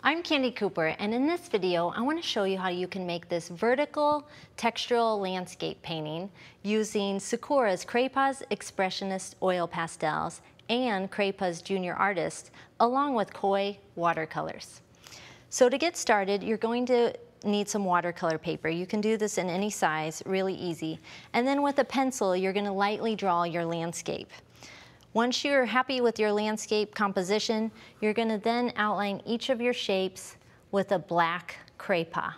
I'm Candie Cooper and in this video I want to show you how you can make this vertical textural landscape painting using Sakura's Cray-Pas Expressionist Oil Pastels and Cray-Pas Junior Artist along with Koi watercolors. So to get started you're going to need some watercolor paper. You can do this in any size, really easy. And then with a pencil you're going to lightly draw your landscape. Once you're happy with your landscape composition, you're gonna then outline each of your shapes with a black craypa.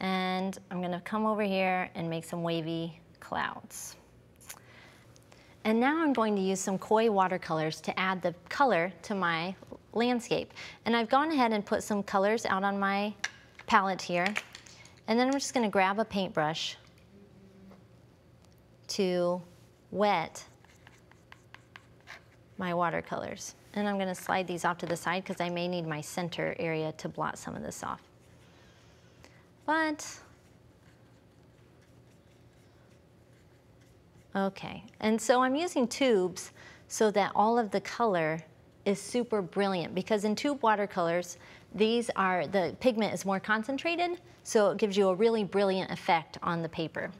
And I'm gonna come over here and make some wavy clouds. And now I'm going to use some koi watercolors to add the color to my landscape. And I've gone ahead and put some colors out on my palette here. And then I'm just gonna grab a paintbrush to wet my watercolors. And I'm gonna slide these off to the side because I may need my center area to blot some of this off. But, okay. And so I'm using tubes so that all of the color is super brilliant because in tube watercolors, these are, the pigment is more concentrated, so it gives you a really brilliant effect on the paper.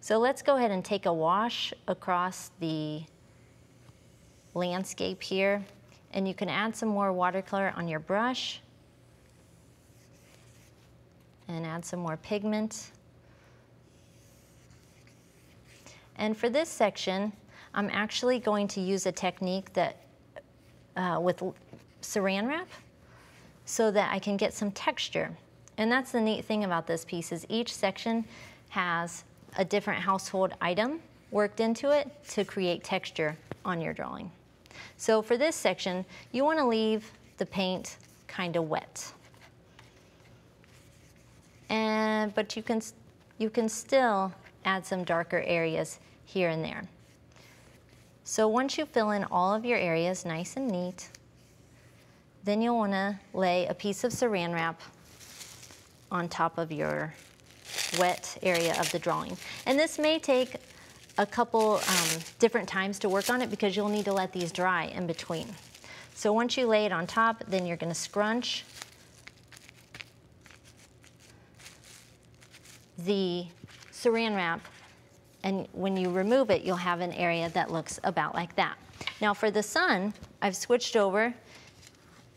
So let's go ahead and take a wash across the landscape here. And you can add some more watercolor on your brush and add some more pigment. And for this section, I'm actually going to use a technique that uh, with saran wrap so that I can get some texture. And that's the neat thing about this piece is each section has a different household item worked into it to create texture on your drawing. So for this section, you want to leave the paint kind of wet. And, but you can, you can still add some darker areas here and there. So once you fill in all of your areas nice and neat, then you'll want to lay a piece of saran wrap on top of your wet area of the drawing. And this may take a couple um, different times to work on it because you'll need to let these dry in between. So once you lay it on top, then you're gonna scrunch the saran wrap and when you remove it, you'll have an area that looks about like that. Now for the sun, I've switched over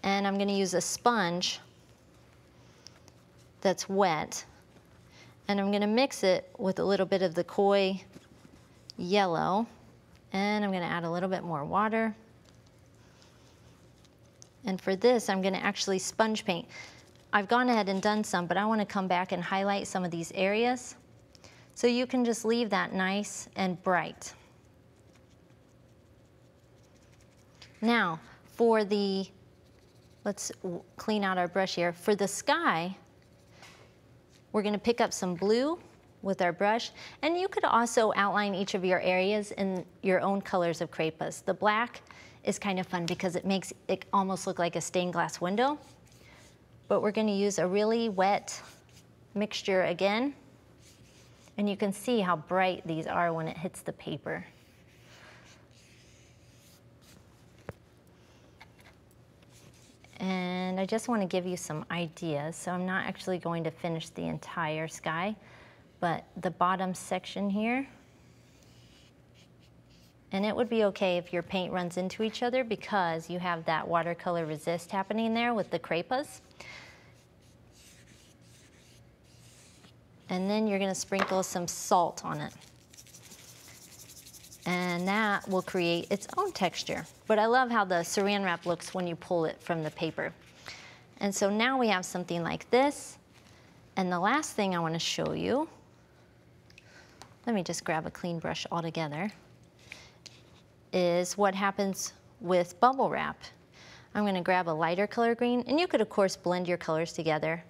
and I'm gonna use a sponge that's wet and I'm gonna mix it with a little bit of the koi yellow. And I'm gonna add a little bit more water. And for this, I'm gonna actually sponge paint. I've gone ahead and done some, but I wanna come back and highlight some of these areas. So you can just leave that nice and bright. Now, for the, let's clean out our brush here. For the sky, we're gonna pick up some blue with our brush. And you could also outline each of your areas in your own colors of Cray-Pas. The black is kind of fun because it makes it almost look like a stained glass window. But we're gonna use a really wet mixture again. And you can see how bright these are when it hits the paper. And I just want to give you some ideas. So I'm not actually going to finish the entire sky but the bottom section here, and it would be okay if your paint runs into each other because you have that watercolor resist happening there with the Cray-Pas. And then you're gonna sprinkle some salt on it. And that will create its own texture. But I love how the saran wrap looks when you pull it from the paper. And so now we have something like this. And the last thing I wanna show you let me just grab a clean brush altogether, is what happens with bubble wrap. I'm gonna grab a lighter color green, and you could of course blend your colors together.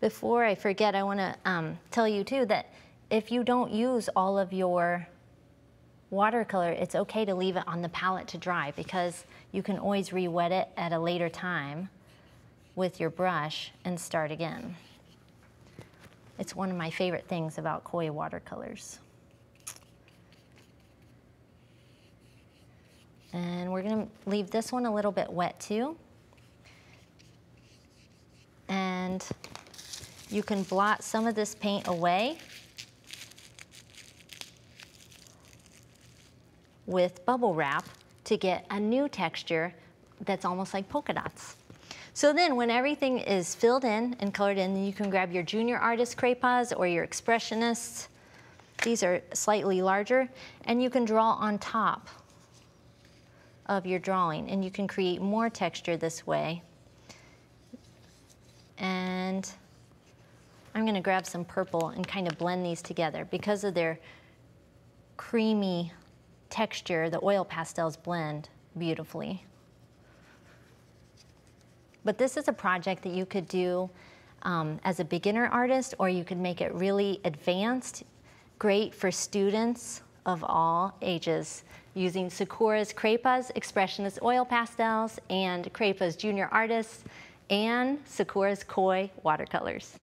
Before I forget, I wanna um, tell you too that if you don't use all of your watercolor, it's okay to leave it on the palette to dry because you can always re-wet it at a later time with your brush and start again. It's one of my favorite things about koi watercolors. And we're gonna leave this one a little bit wet too. And you can blot some of this paint away with bubble wrap to get a new texture that's almost like polka dots. So then when everything is filled in and colored in, you can grab your junior artist Cray-Pas or your expressionists. These are slightly larger and you can draw on top of your drawing and you can create more texture this way. And I'm gonna grab some purple and kind of blend these together because of their creamy texture, the oil pastels blend beautifully. But this is a project that you could do um, as a beginner artist or you could make it really advanced, great for students of all ages using Sakura's Cray-Pas Expressionist Oil Pastels and Cray-Pas Junior Artists and Sakura's Koi watercolors.